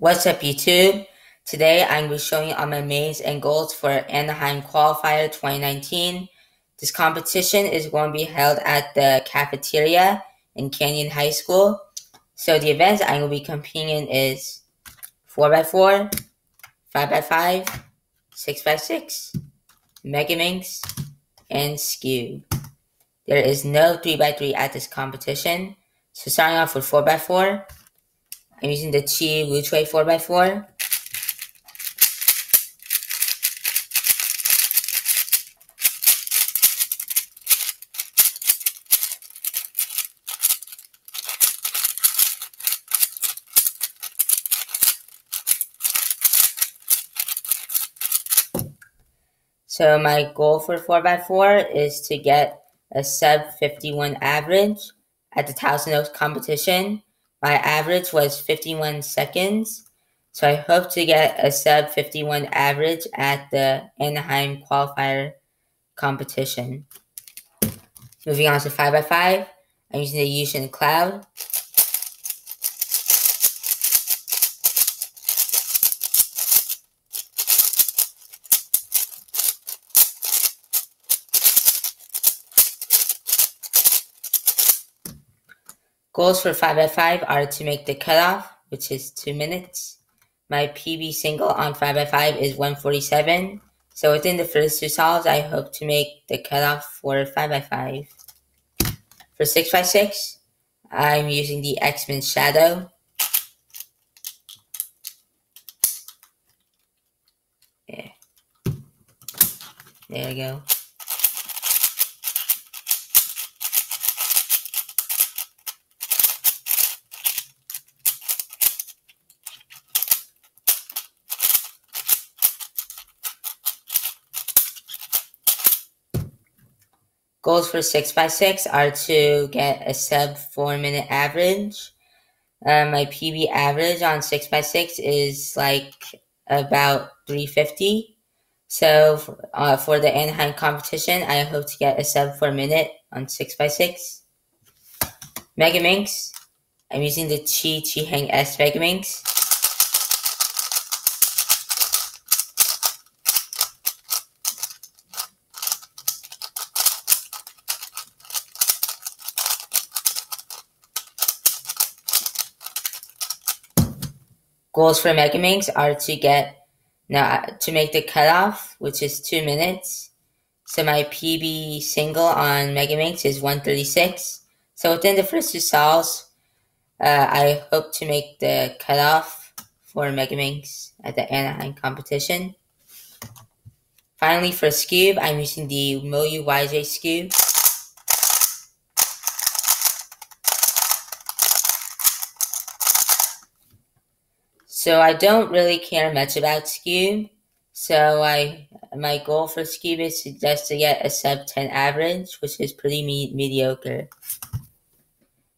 What's up YouTube? Today I'm going to be showing you all my mains and goals for Anaheim Qualifier 2019. This competition is going to be held at the cafeteria in Canyon High School. So the events I'm going to be competing in is 4x4, 5x5, 6x6, Mega Minx, and Skew. There is no 3x3 at this competition. So starting off with 4x4, I'm using the Chi Wuque 4x4. So my goal for 4x4 is to get a sub 51 average at the Thousand Oaks competition. My average was 51 seconds. So I hope to get a sub 51 average at the Anaheim qualifier competition. Moving on to 5x5, I'm using the YuXin Cloud. Goals for 5x5 are to make the cutoff, which is 2 minutes. My PB single on 5x5 is 147. So within the first two solves, I hope to make the cutoff for 5x5. For 6x6, I'm using the X-Man Shadow. Yeah. There you go. Goals for 6x6 are to get a sub 4 minute average. Uh, my PB average on 6x6 is like about 350. So uh, for the Anaheim competition, I hope to get a sub 4 minute on 6x6. Mega Minx. I'm using the Chi QiHeng S Mega Goals for Mega Minx are to get now to make the cutoff, which is two minutes. So my PB single on Mega Minx is 136. So within the first two solves, uh, I hope to make the cutoff for Mega Minx at the Anaheim competition. Finally, for Skewb, I'm using the Moyu YJ Skewb. So I don't really care much about Skewb. So I my goal for Skewb is to just to get a sub 10 average, which is pretty me- mediocre.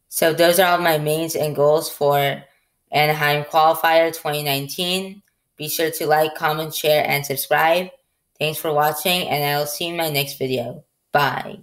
So those are all my mains and goals for Anaheim Qualifier 2019. Be sure to like, comment, share, and subscribe. Thanks for watching, and I'll see you in my next video. Bye.